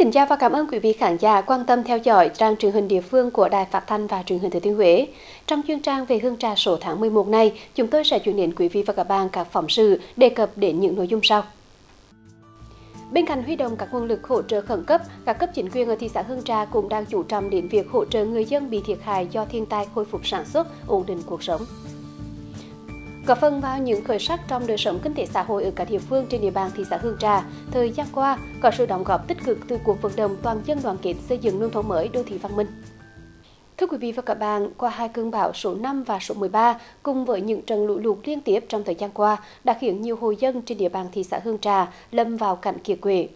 kính chào và cảm ơn quý vị khán giả quan tâm theo dõi trang truyền hình địa phương của Đài Phát thanh và Truyền hình Thừa Thiên Huế. Trong chuyên trang về hương trà sổ tháng 11 này, chúng tôi sẽ chuyển đến quý vị và các bạn các phóng sự đề cập đến những nội dung sau. Bên cạnh huy động các nguồn lực hỗ trợ khẩn cấp, các cấp chính quyền ở thị xã Hương Trà cũng đang chú trọng đến việc hỗ trợ người dân bị thiệt hại do thiên tai khôi phục sản xuất, ổn định cuộc sống. Góp phần vào những khởi sắc trong đời sống kinh tế xã hội ở các địa phương trên địa bàn thị xã Hương Trà, thời gian qua có sự đóng góp tích cực từ cuộc vận động toàn dân đoàn kết xây dựng nông thôn mới đô thị văn minh. Thưa quý vị và các bạn, qua hai cơn bão số 5 và số 13 cùng với những trận lũ lụt liên tiếp trong thời gian qua đã khiến nhiều hộ dân trên địa bàn thị xã Hương Trà lâm vào cảnh kiệt quệ.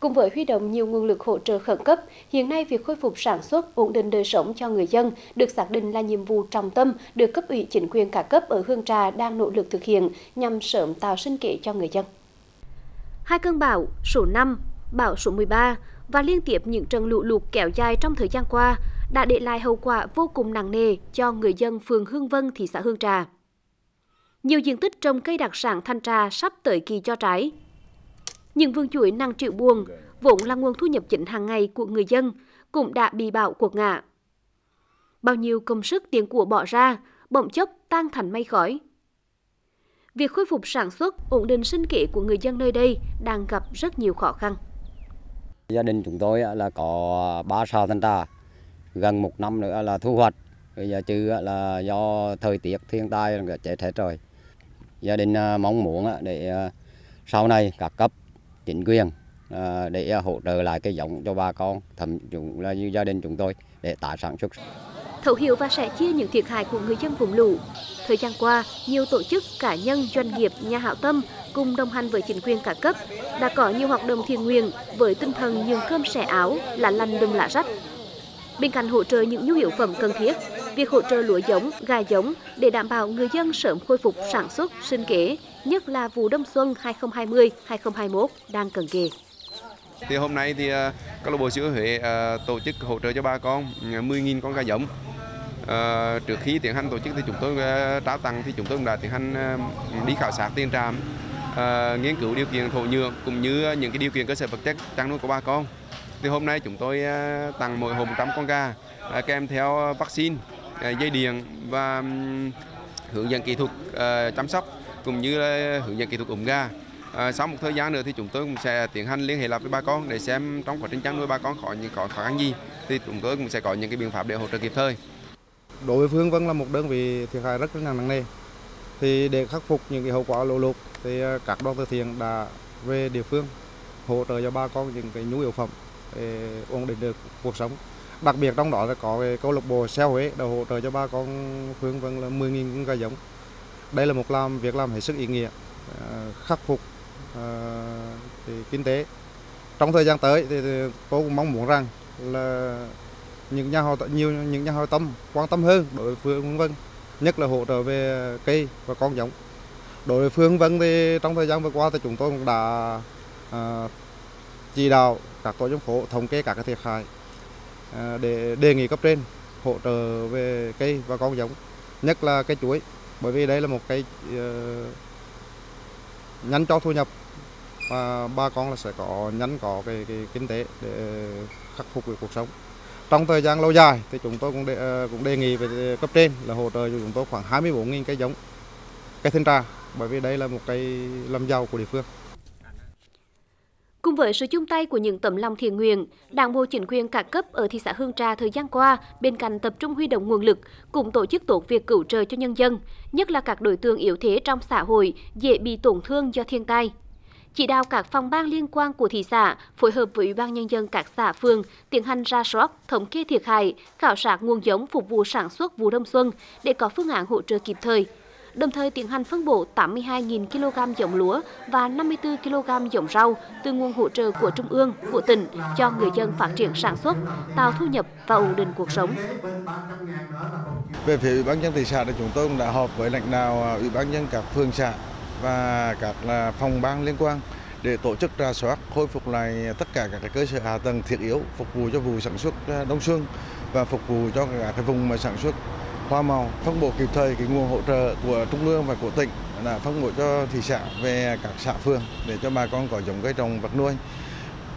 Cùng với huy động nhiều nguồn lực hỗ trợ khẩn cấp, hiện nay việc khôi phục sản xuất, ổn định đời sống cho người dân được xác định là nhiệm vụ trọng tâm được cấp ủy chính quyền cả cấp ở Hương Trà đang nỗ lực thực hiện nhằm sớm tạo sinh kế cho người dân. Hai cơn bão số 5, bão số 13 và liên tiếp những trận lũ lụt kéo dài trong thời gian qua đã để lại hậu quả vô cùng nặng nề cho người dân phường Hương Vân, thị xã Hương Trà. Nhiều diện tích trồng cây đặc sản thanh trà sắp tới kỳ cho trái. Những vườn chuối năng triệu buồn, vốn là nguồn thu nhập chính hàng ngày của người dân, cũng đã bị bão cuộc ngã. Bao nhiêu công sức tiền của bỏ ra, bỗng chốc tan thành mây khói. Việc khôi phục sản xuất, ổn định sinh kế của người dân nơi đây đang gặp rất nhiều khó khăn. Gia đình chúng tôi là có ba sao thanh trà, gần một năm nữa là thu hoạch bây giờ chứ là do thời tiết thiên tai chết hết rồi gia đình à, mong muốn để à, sau này các cấp chính quyền à, để ờ, hỗ trợ lại cái giống cho bà con thậm chúng là như gia đình chúng tôi để tái sản xuất. Thấu hiểu và sẻ chia những thiệt hại của người dân vùng lũ. Thời gian qua nhiều tổ chức cá nhân doanh nghiệp nhà hảo tâm cùng đồng hành với chính quyền cả cấp đã có nhiều hoạt động thiện nguyện với tinh thần nhường cơm sẻ áo là lành đùm lá rách. Bên cạnh hỗ trợ những nhu yếu phẩm cần thiết, việc hỗ trợ lúa giống, gà giống để đảm bảo người dân sớm khôi phục sản xuất, sinh kế, nhất là vụ đông xuân 2020-2021 đang cần kề. Thì hôm nay thì à, câu lạc bộ sữa Huế à, tổ chức hỗ trợ cho bà con à, 10.000 con gà giống. À, trước khi tiến hành tổ chức thì chúng tôi trao tặng thì chúng tôi cũng đã tiến hành đi khảo sát tiền trạm, à, nghiên cứu điều kiện thổ nhưỡng cũng như những cái điều kiện cơ sở vật chất chăn nuôi của bà con thì hôm nay chúng tôi tặng mỗi hộ 100 con gà kèm theo vaccine, dây điện và hướng dẫn kỹ thuật chăm sóc cũng như là hướng dẫn kỹ thuật ủng gà. À, sau một thời gian nữa thì chúng tôi cũng sẽ tiến hành liên hệ lại với bà con để xem trong quá trình chăn nuôi bà con có những có khó khăn gì thì chúng tôi cũng sẽ có những cái biện pháp để hỗ trợ kịp thời. Đối với Phương Vân là một đơn vị thiệt hại rất nặng nề. Thì để khắc phục những cái hậu quả lũ lụt thì à, các đoàn từ thiện đã về địa phương hỗ trợ cho bà con những cái nhu yếu phẩm để ổn định được cuộc sống đặc biệt trong đó là có cái câu lạc bộ xe Huế đã hỗ trợ cho bà con Phương Vân là 10.000 cây gà giống đây là một làm việc làm hết sức ý nghĩa ờ, khắc phục ờ, thì kinh tế. Trong thời gian tới thì, thì tôi cũng mong muốn rằng là những nhà hào nhiều những nhà hào tâm quan tâm hơn đối với Phương Vân nhất là hỗ trợ về cây và con giống. Đối với Phương Vân thì trong thời gian vừa qua thì chúng tôi cũng đã à, chỉ đạo các tổ dân phố thống kê các cái thiệt hại à, để đề nghị cấp trên hỗ trợ về cây và con giống nhất là cây chuối bởi vì đây là một cây uh, ờ, nhánh cho thu nhập và bà con là sẽ có nhánh có cái, cái kinh tế để khắc phục cái cuộc sống. Trong thời gian lâu dài thì chúng tôi cũng đề, ờ, cũng đề nghị về ờ, cấp trên là hỗ trợ cho chúng tôi khoảng 24.000 cây giống cây thanh trà. Bởi vì đây là một cây làm giàu của địa phương. Cùng với sự chung tay của những tấm lòng thiện nguyện, Đảng bộ chính quyền các cấp ở thị xã Hương Trà thời gian qua, bên cạnh tập trung huy động nguồn lực, cũng tổ chức tốt việc cứu trợ cho nhân dân, nhất là các đối tượng yếu thế trong xã hội dễ bị tổn thương do thiên tai. Chỉ đạo các phòng ban liên quan của thị xã phối hợp với Ủy ban nhân dân các xã phường tiến hành ra soát, thống kê thiệt hại, khảo sát nguồn giống phục vụ sản xuất vụ đông xuân để có phương án hỗ trợ kịp thời, đồng thời tiến hành phân bổ 82.000 kg giống lúa và 54 kg giống rau từ nguồn hỗ trợ của Trung ương, của tỉnh cho người dân phát triển sản xuất, tạo thu nhập và ổn định cuộc sống. Về phía Ủy ban nhân thị xã thì chúng tôi cũng đã họp với lãnh đạo à, Ủy ban nhân các phường xã và các là phòng ban liên quan để tổ chức ra soát khôi phục lại tất cả các cơ sở hạ tầng thiết yếu phục vụ cho vụ sản xuất à, đông xuân và phục vụ cho cả cái vùng mà sản xuất hoa màu phân bổ kịp thời cái nguồn hỗ trợ của trung ương và của tỉnh là phân bổ cho thị xã về các xã phường để cho bà con có giống cây trồng vật nuôi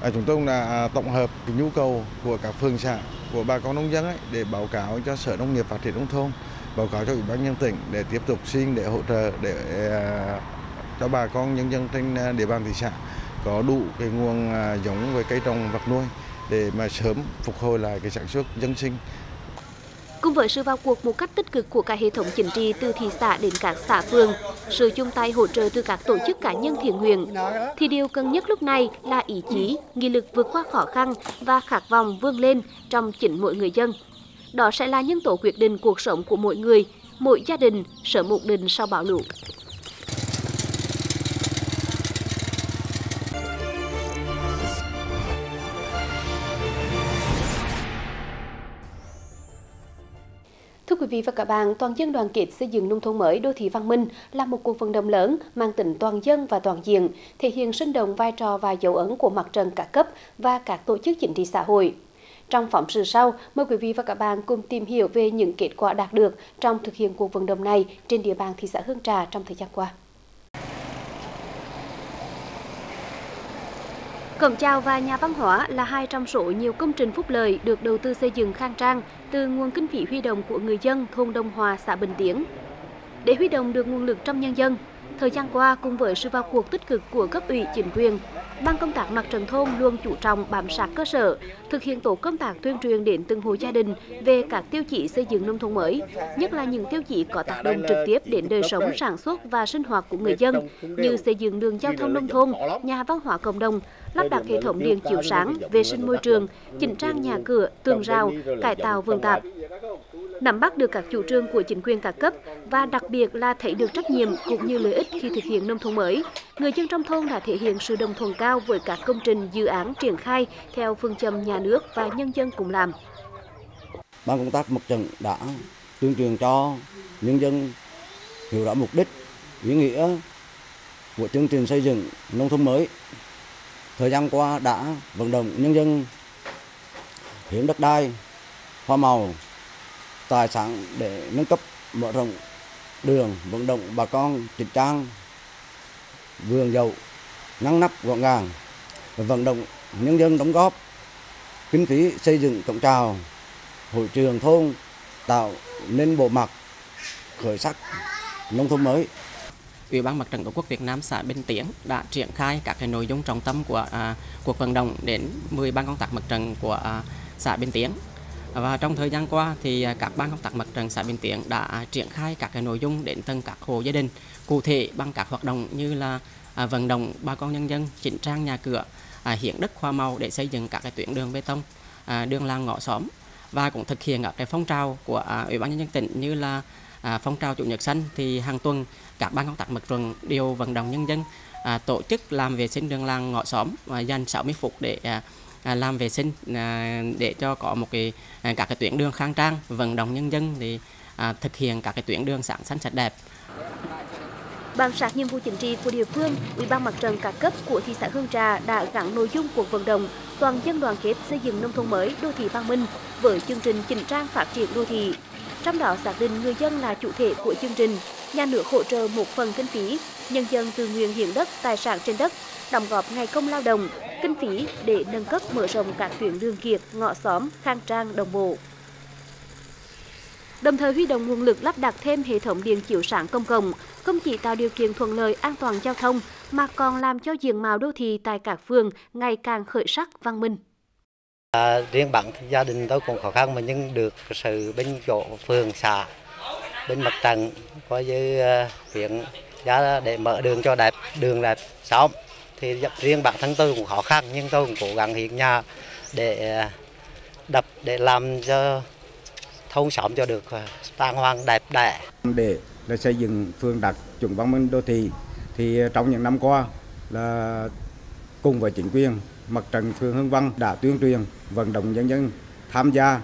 À, chúng tôi đã à, tổng hợp cái nhu cầu của các phường xã của bà con nông dân ấy, để báo cáo cho Sở Nông nghiệp Phát triển nông thôn, báo cáo cho Ủy ban nhân tỉnh để tiếp tục xin để hỗ trợ để à, cho bà con nhân dân trên à, địa bàn thị xã có đủ cái nguồn giống về cây trồng vật nuôi để mà sớm phục hồi lại cái sản xuất dân sinh. Cùng với sự vào cuộc một cách tích cực của cả hệ thống chính trị từ thị xã đến các xã phường, sự chung tay hỗ trợ từ các tổ chức cá nhân thiện nguyện, thì điều cần nhất lúc này là ý chí, nghị lực vượt qua khó khăn và khát vọng vươn lên trong chính mỗi người dân. Đó sẽ là nhân tố quyết định cuộc sống của mỗi người, mỗi gia đình sớm ổn định sau bão lũ. Vị và các bạn, toàn dân đoàn kết xây dựng nông thôn mới đô thị văn minh là một cuộc vận động lớn mang tính toàn dân và toàn diện, thể hiện sinh động vai trò và dấu ấn của mặt trận các cấp và các tổ chức chính trị xã hội. Trong phóng sự sau, mời quý vị và các bạn cùng tìm hiểu về những kết quả đạt được trong thực hiện cuộc vận động này trên địa bàn thị xã Hương Trà trong thời gian qua. Cổng chào và nhà văn hóa là hai trong số nhiều công trình phúc lợi được đầu tư xây dựng khang trang từ nguồn kinh phí huy động của người dân thôn Đông Hòa, xã Bình Tiến. Để huy động được nguồn lực trong nhân dân, thời gian qua cùng với sự vào cuộc tích cực của cấp ủy chính quyền, ban công tác mặt trận thôn luôn chú trọng bám sát cơ sở, thực hiện tổ công tác tuyên truyền đến từng hộ gia đình về các tiêu chí xây dựng nông thôn mới, nhất là những tiêu chí có tác động trực tiếp đến đời sống sản xuất và sinh hoạt của người dân như xây dựng đường giao thông nông thôn, nhà văn hóa cộng đồng, lắp đặt hệ thống điện chiếu sáng, vệ sinh môi trường, chỉnh trang nhà cửa, tường rào, cải tạo vườn tạp. Nắm bắt được các chủ trương của chính quyền các cấp và đặc biệt là thấy được trách nhiệm cũng như lợi ích khi thực hiện nông thôn mới, người dân trong thôn đã thể hiện sự đồng thuận cao với các công trình dự án triển khai theo phương châm nhà nước và nhân dân cùng làm. Ban công tác mặt trận đã tuyên truyền cho nhân dân hiểu rõ mục đích, ý nghĩa của chương trình xây dựng nông thôn mới thời gian qua đã vận động nhân dân hiến đất đai, hoa màu, tài sản để nâng cấp mở rộng đường, vận động bà con chỉnh trang vườn dậu ngăn nắp gọn gàng, vận động nhân dân đóng góp kinh phí xây dựng cổng trào, hội trường thôn tạo nên bộ mặt khởi sắc nông thôn mới. Ủy ban Mặt trận Tổ quốc Việt Nam xã Bình Tiến đã triển khai các cái nội dung trọng tâm của à, cuộc vận động đến 10 ban công tác mặt trận của à, xã Bình Tiến. Và trong thời gian qua thì à, các ban công tác mặt trận xã Bình Tiến đã triển khai các cái nội dung đến từng các hộ gia đình, cụ thể bằng các hoạt động như là à, vận động bà con nhân dân chỉnh trang nhà cửa, à, hiến đất hoa màu để xây dựng các cái tuyến đường bê tông, à, đường làng ngõ xóm và cũng thực hiện các cái phong trào của à, Ủy ban nhân dân tỉnh như là à, phong trào chủ nhật xanh thì hàng tuần các ban công tác mặt trận đều vận động nhân dân à, tổ chức làm vệ sinh đường làng ngõ xóm và dành 60 phút để à, à, làm vệ sinh à, để cho có một cái à, các cái tuyến đường khang trang vận động nhân dân thì à, thực hiện các cái tuyến đường sáng xanh sạch đẹp bám sát nhiệm vụ chính trị của địa phương, Ủy ban mặt trận các cấp của thị xã Hương Trà đã gắn nội dung cuộc vận động toàn dân đoàn kết xây dựng nông thôn mới đô thị văn minh với chương trình chỉnh trang phát triển đô thị. Trong đó xác định người dân là chủ thể của chương trình, nhà nước hỗ trợ một phần kinh phí, nhân dân tự nguyện hiến đất, tài sản trên đất, đóng góp ngày công lao động, kinh phí để nâng cấp mở rộng các tuyến đường kiệt, ngõ xóm, khang trang đồng bộ đồng thời huy động nguồn lực lắp đặt thêm hệ thống điện chiếu sáng công cộng, không chỉ tạo điều kiện thuận lợi an toàn giao thông mà còn làm cho diện mạo đô thị tại các phường ngày càng khởi sắc văn minh. À, riêng bản gia đình tôi cũng khó khăn mà nhưng được sự bên chỗ phường xã bên mặt trận có như à, huyện giá để mở đường cho đẹp đường đẹp xóm thì riêng bản thân tôi cũng khó khăn nhưng tôi cũng cố gắng hiện nhà để à, đập để làm cho thôn xóm cho được à, tàng hoàng đẹp đẽ. Để là xây dựng phường đạt chuẩn văn minh đô thị thì trong những năm qua là cùng với chính quyền, mặt trận phường Hương Văn đã tuyên truyền, vận động nhân dân tham gia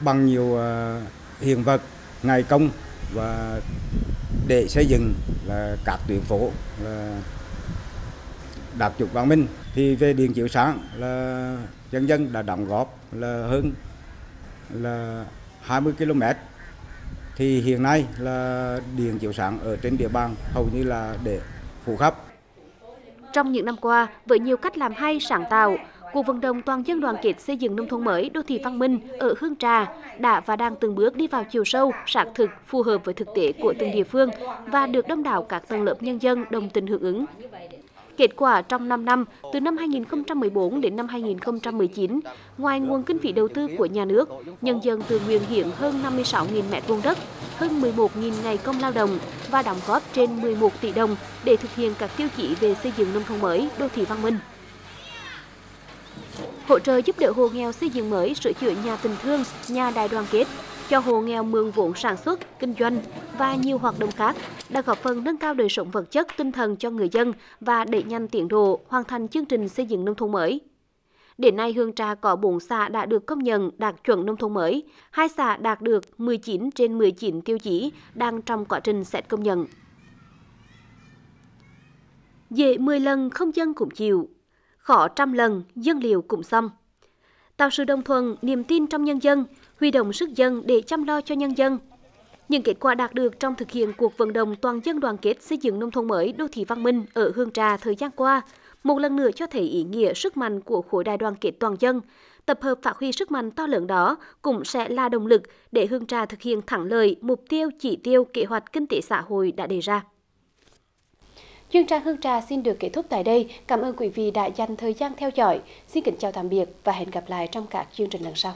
bằng nhiều ờ, hiện vật, ngày công và để xây dựng là các tuyến phố, là đạt chuẩn văn minh thì về điện chiếu sáng là nhân dân đã đóng góp là hơn là 20 km thì hiện nay là điện chiếu sáng ở trên địa bàn hầu như là để phủ khắp. Trong những năm qua, với nhiều cách làm hay, sáng tạo, cuộc vận động toàn dân đoàn kết xây dựng nông thôn mới đô thị văn minh ở Hương Trà đã và đang từng bước đi vào chiều sâu, sát thực, phù hợp với thực tế của từng địa phương và được đông đảo các tầng lớp nhân dân đồng tình hưởng ứng. Kết quả trong 5 năm, từ năm 2014 đến năm 2019, ngoài nguồn kinh phí đầu tư của nhà nước, nhân dân tự nguyện hiến hơn 56.000 m2 đất, hơn 11.000 ngày công lao động và đóng góp trên 11 tỷ đồng để thực hiện các tiêu chí về xây dựng nông thôn mới, đô thị văn minh. Hỗ trợ giúp đỡ hộ nghèo xây dựng mới, sửa chữa nhà tình thương, nhà đại đoàn kết, cho hộ nghèo mượn vốn sản xuất, kinh doanh và nhiều hoạt động khác đã góp phần nâng cao đời sống vật chất, tinh thần cho người dân và đẩy nhanh tiến độ hoàn thành chương trình xây dựng nông thôn mới. Đến nay, Hương Trà có 4 xã đã được công nhận đạt chuẩn nông thôn mới, hai xã đạt được 19 trên 19 tiêu chí đang trong quá trình xét công nhận. Dễ 10 lần không dân cũng chịu, khó trăm lần dân liều cũng xong. Tạo sự đồng thuận, niềm tin trong nhân dân, huy động sức dân để chăm lo cho nhân dân. Những kết quả đạt được trong thực hiện cuộc vận động toàn dân đoàn kết xây dựng nông thôn mới đô thị văn minh ở Hương Trà thời gian qua, một lần nữa cho thấy ý nghĩa sức mạnh của khối đại đoàn kết toàn dân. Tập hợp phát huy sức mạnh to lớn đó cũng sẽ là động lực để Hương Trà thực hiện thắng lợi mục tiêu chỉ tiêu kế hoạch kinh tế xã hội đã đề ra. Chuyên trang Hương Trà xin được kết thúc tại đây. Cảm ơn quý vị đã dành thời gian theo dõi. Xin kính chào tạm biệt và hẹn gặp lại trong các chương trình lần sau.